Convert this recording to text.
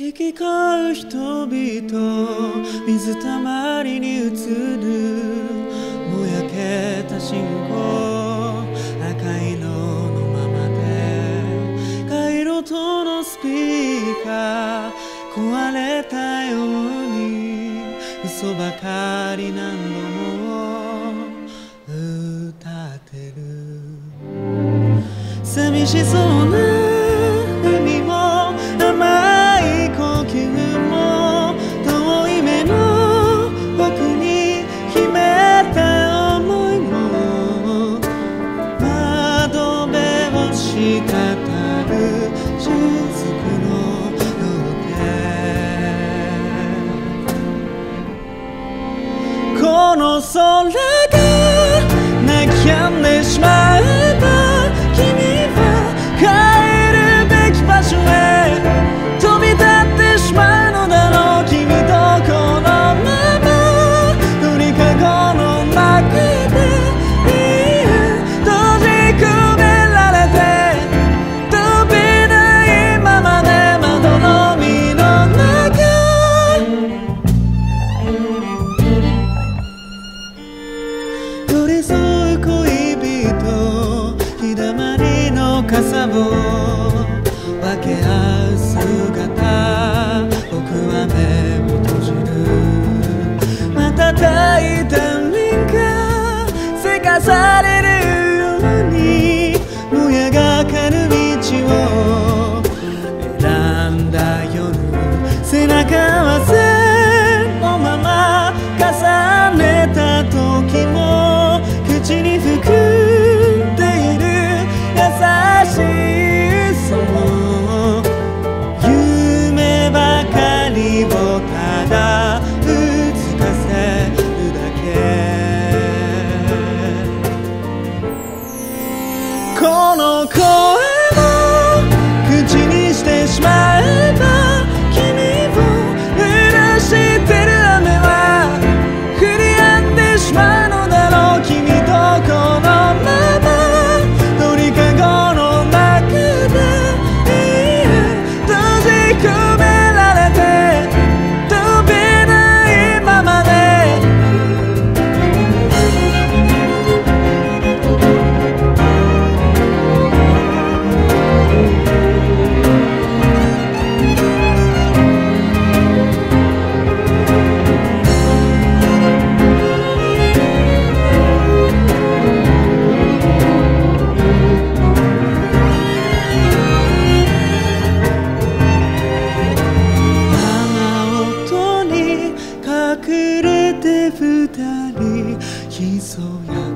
行き交う人々水たまりに映るぼやけた信号赤い色のままで回路とのスピーカー壊れたように嘘ばかり何度も歌ってる。寂しそうな sans le dire, ne qu'un sabor, va que. 你走远。